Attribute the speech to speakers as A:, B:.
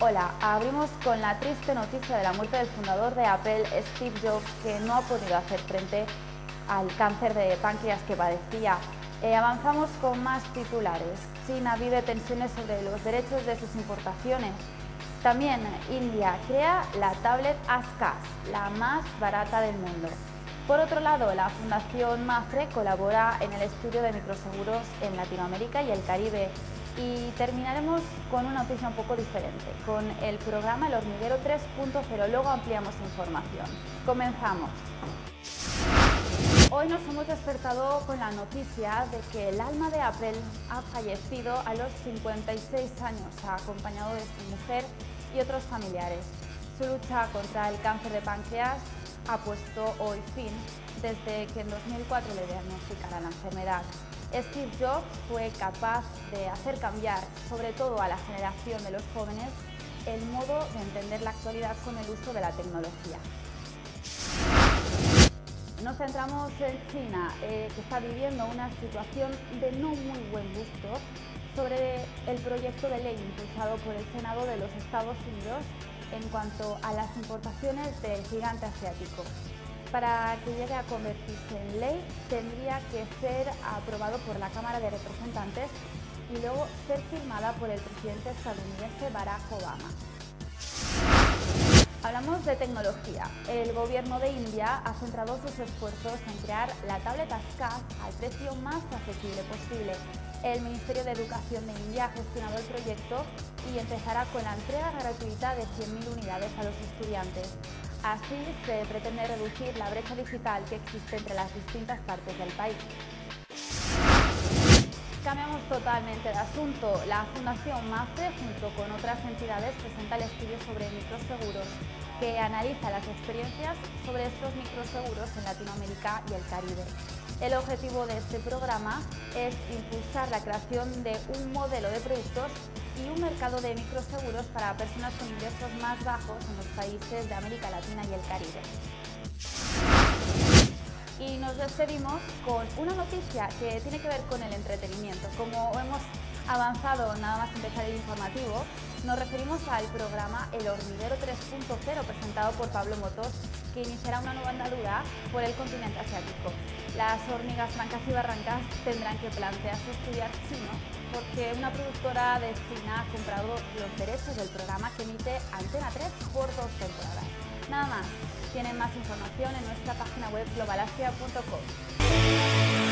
A: Abrimos con la triste noticia de la muerte del fundador de Apple, Steve Jobs, que no ha podido hacer frente al cáncer de páncreas que padecía. Eh, avanzamos con más titulares. China vive tensiones sobre los derechos de sus importaciones. También India crea la tablet ASCAS, la más barata del mundo. Por otro lado, la Fundación MAFRE colabora en el estudio de microseguros en Latinoamérica y el Caribe. Y terminaremos con una noticia un poco diferente, con el programa El Hormiguero 3.0. Luego ampliamos información. Comenzamos. Hoy nos hemos despertado con la noticia de que el alma de Apple ha fallecido a los 56 años, acompañado de su mujer y otros familiares. Su lucha contra el cáncer de páncreas ha puesto hoy fin desde que en 2004 le diagnosticara la enfermedad. Steve Jobs fue capaz de hacer cambiar, sobre todo a la generación de los jóvenes, el modo de entender la actualidad con el uso de la tecnología. Nos centramos en China, eh, que está viviendo una situación de no muy buen gusto sobre el proyecto de ley impulsado por el Senado de los Estados Unidos en cuanto a las importaciones del gigante asiático. Para que llegue a convertirse en ley tendría que ser aprobado por la Cámara de Representantes y luego ser firmada por el presidente estadounidense Barack Obama. Hablamos de tecnología. El gobierno de India ha centrado sus esfuerzos en crear la tableta SCAS al precio más asequible posible. El Ministerio de Educación de India ha gestionado el proyecto y empezará con la entrega gratuita de 100.000 unidades a los estudiantes. Así se pretende reducir la brecha digital que existe entre las distintas partes del país. Cambiamos totalmente de asunto. La Fundación MAFRE, junto con otras entidades, presenta el estudio sobre microseguros que analiza las experiencias sobre estos microseguros en Latinoamérica y el Caribe. El objetivo de este programa es impulsar la creación de un modelo de productos y un mercado de microseguros para personas con ingresos más bajos en los países de América Latina y el Caribe. Y nos despedimos con una noticia que tiene que ver con el entretenimiento. Como hemos avanzado nada más empezar el informativo, nos referimos al programa El Hormiguero 3.0 presentado por Pablo Motos, que iniciará una nueva andadura por el continente asiático. Las hormigas blancas y barrancas tendrán que plantearse estudiar chino porque una productora de China ha comprado los derechos del programa que emite Antena 3 por dos temporadas. Nada más, tienen más información en nuestra página web globalasia.com.